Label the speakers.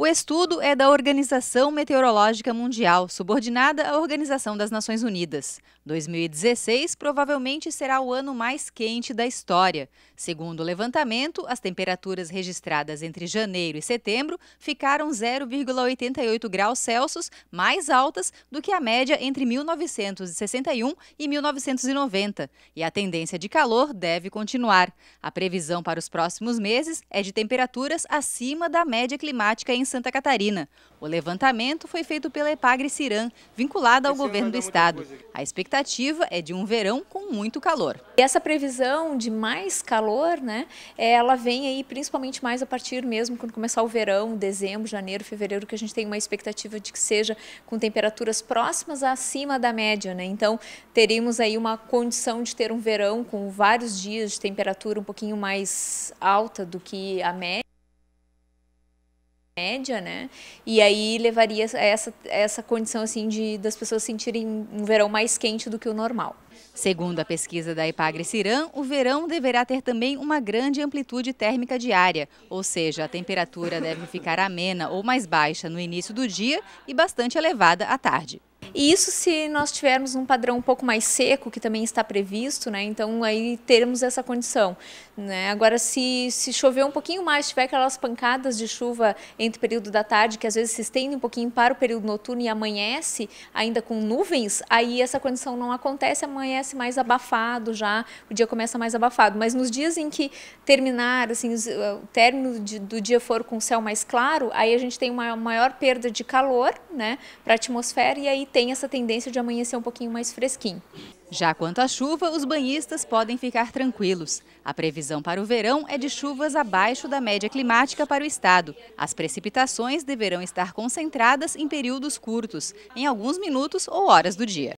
Speaker 1: O estudo é da Organização Meteorológica Mundial, subordinada à Organização das Nações Unidas. 2016 provavelmente será o ano mais quente da história. Segundo o levantamento, as temperaturas registradas entre janeiro e setembro ficaram 0,88 graus Celsius mais altas do que a média entre 1961 e 1990. E a tendência de calor deve continuar. A previsão para os próximos meses é de temperaturas acima da média climática em Santa Catarina. O levantamento foi feito pela Epagre Ciran, vinculada ao governo do estado. A expectativa é de um verão com muito calor.
Speaker 2: E essa previsão de mais calor, né, ela vem aí principalmente mais a partir mesmo quando começar o verão, dezembro, janeiro, fevereiro, que a gente tem uma expectativa de que seja com temperaturas próximas acima da média, né? Então, teríamos aí uma condição de ter um verão com vários dias de temperatura um pouquinho mais alta do que a média média, né? E aí levaria essa, essa condição assim de das pessoas sentirem um verão mais quente do que o normal.
Speaker 1: Segundo a pesquisa da Ipagre Ciran, o verão deverá ter também uma grande amplitude térmica diária, ou seja, a temperatura deve ficar amena ou mais baixa no início do dia e bastante elevada à tarde.
Speaker 2: E isso se nós tivermos um padrão um pouco mais seco, que também está previsto, né? Então aí teremos essa condição. Né? Agora, se, se chover um pouquinho mais, tiver aquelas pancadas de chuva entre o período da tarde, que às vezes se estende um pouquinho para o período noturno e amanhece ainda com nuvens, aí essa condição não acontece, amanhece mais abafado já, o dia começa mais abafado. Mas nos dias em que terminar, assim, o término do dia for com o céu mais claro, aí a gente tem uma maior perda de calor né, para a atmosfera e aí tem essa tendência de amanhecer um pouquinho mais fresquinho.
Speaker 1: Já quanto à chuva, os banhistas podem ficar tranquilos. A previsão para o verão é de chuvas abaixo da média climática para o estado. As precipitações deverão estar concentradas em períodos curtos, em alguns minutos ou horas do dia.